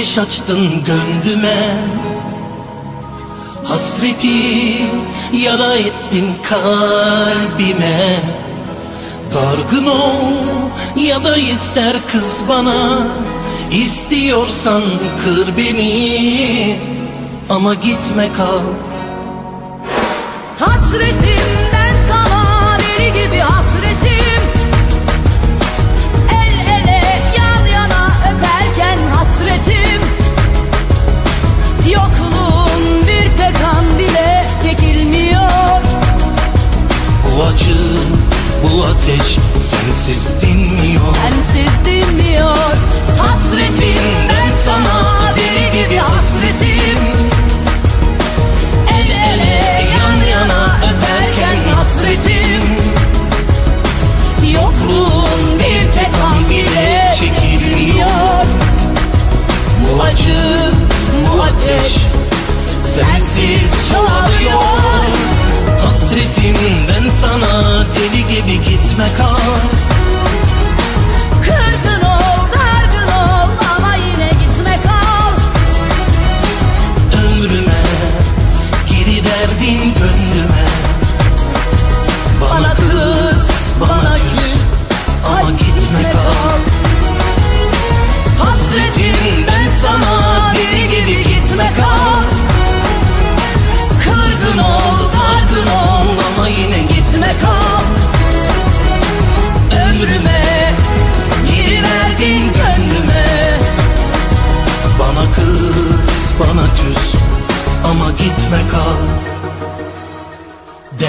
ateş açtın gönlüme. Hasreti yara ettin kalbime. Dargın ol ya da ister kız bana. İstiyorsan kır beni. Ama gitme kal. Hasretimden bu ateş sensiz dinmiyor. Sensiz dinmiyor. Hasretimden sana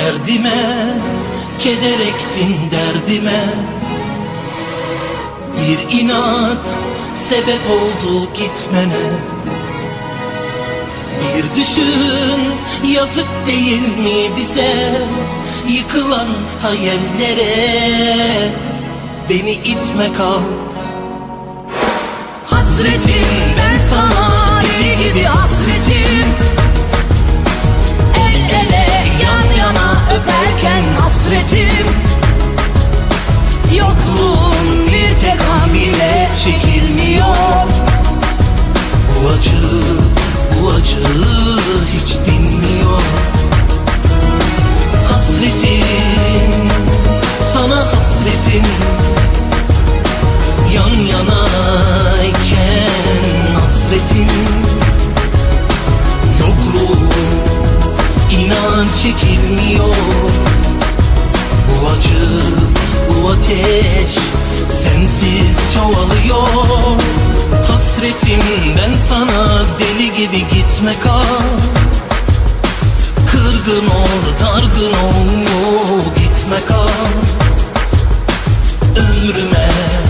Derdime keder ektin derdime. Bir inat sebep oldu gitmene. Bir düşün yazık değil mi bize Yıkılan hayallere? Beni itme kal Hasretim ben sana deli gibi hasretim hasretin Yan yana iken hasretin Yok ruhum inan çekilmiyor. Bu acı bu ateş sensiz çoğalıyor. Hasretim ben sana deli gibi gitme kal. Kırgın ol dargın ol gitme kal ömrüme.